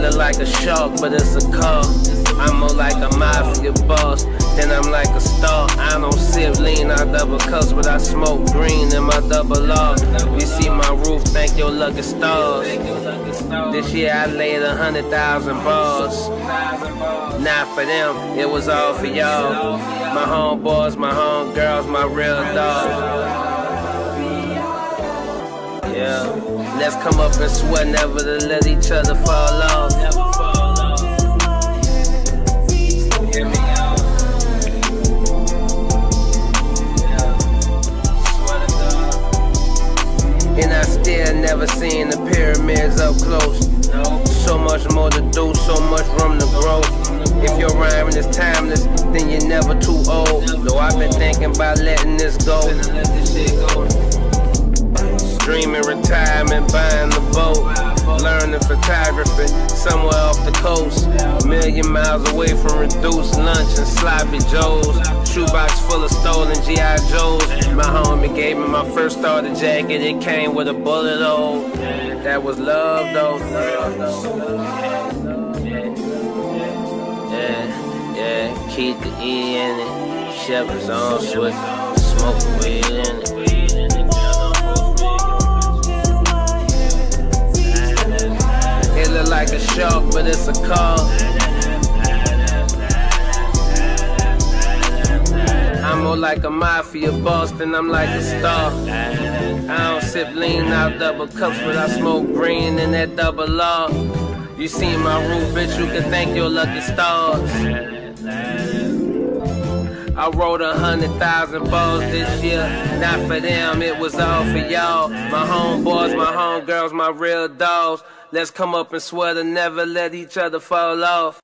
look like a shark, but it's a car. I'm more like a mafia boss, then I'm like a star. I don't sip lean, I double cuss, but I smoke green in my double law. You see my roof, thank your lucky stars. This year I laid a hundred thousand bars. Not for them, it was all for y'all. My homeboys, my homegirls, my real dogs. Yeah, let's come up and sweat, never to let each other fall off. Never seen the pyramids up close. So much more to do, so much room to grow. If your rhyming is timeless, then you're never too old. Though I've been thinking about letting this go. Dreaming retirement. Learning photography somewhere off the coast. A million miles away from reduced lunch and sloppy joes. Shoebox full of stolen G.I. Joes. My homie gave me my first starter jacket. It came with a bullet hole. That was love though. Yeah, yeah, keep the E in it. Shepherds on swift, smoke weed in. It shark, but it's a call. I'm more like a mafia boss than I'm like a star. I don't sip lean out double cups, but I smoke green in that double law. You see my roof, bitch, you can thank your lucky stars. I wrote a hundred thousand balls this year. Not for them, it was all for y'all. My homeboys, my homegirls, my real dogs. Let's come up and swear to never let each other fall off.